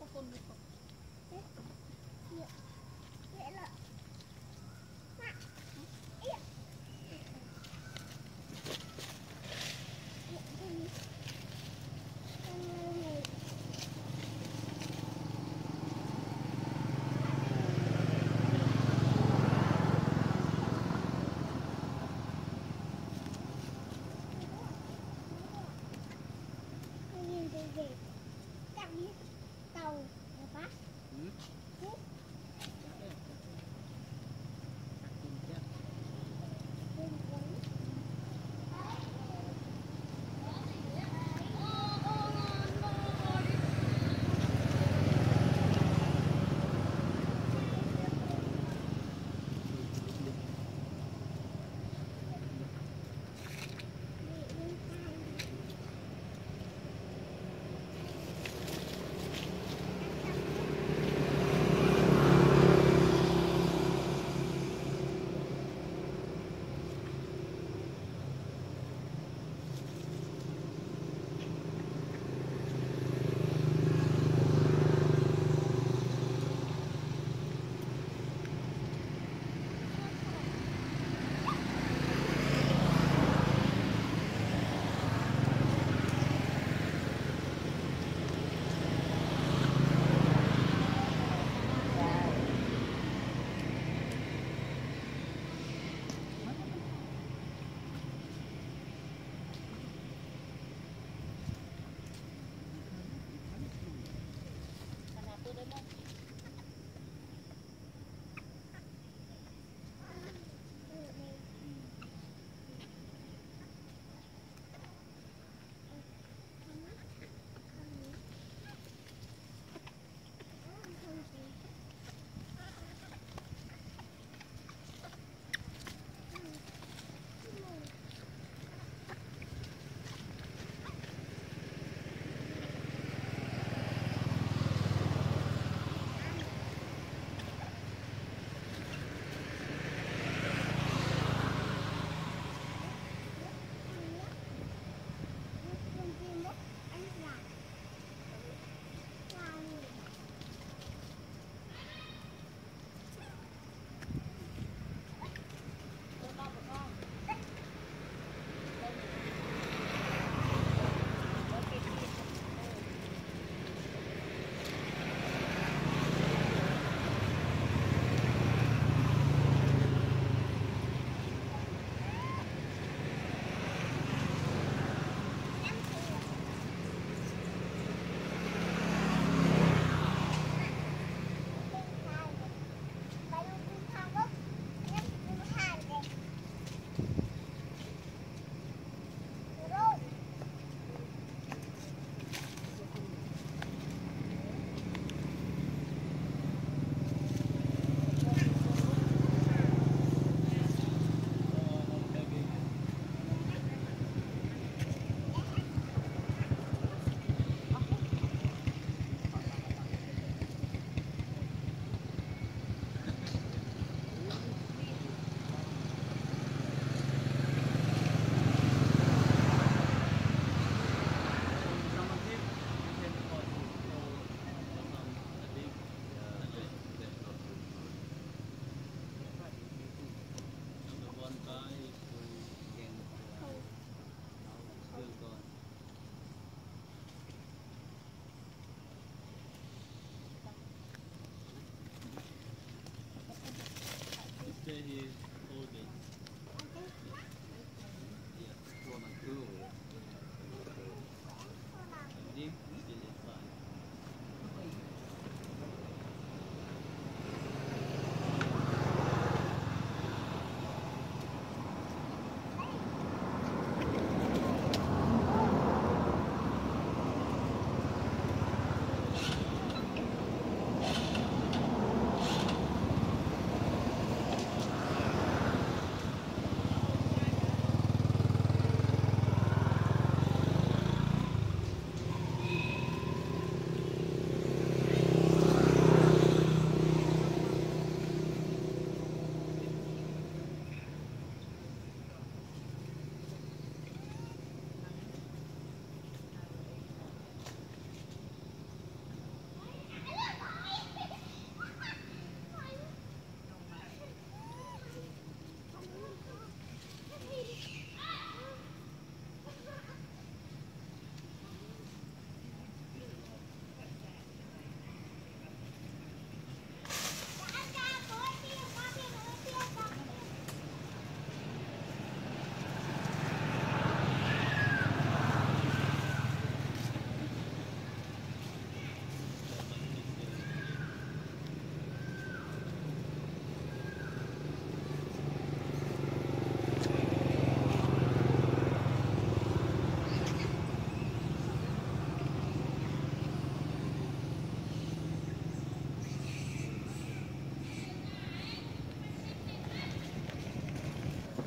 ここ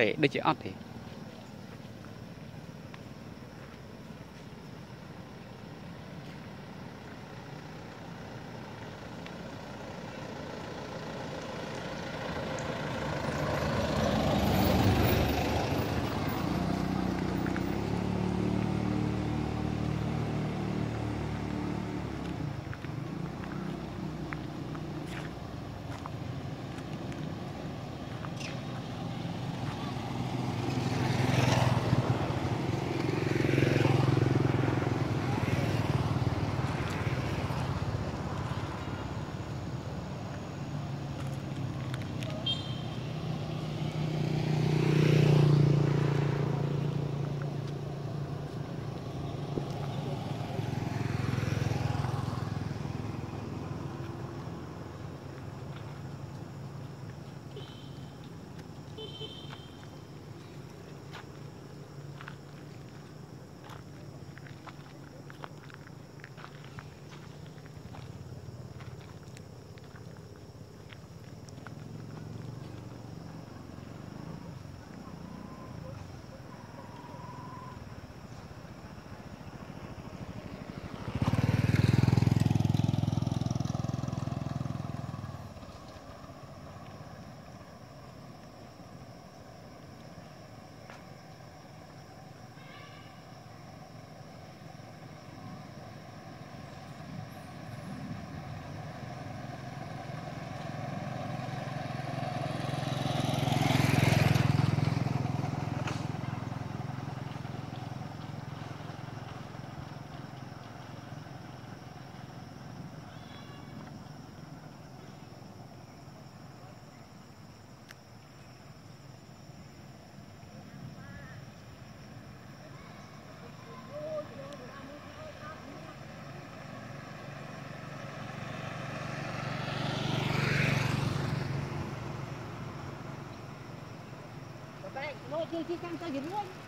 ទេដូចជាអត់ទេ Nó chưa chi căng cho dính luôn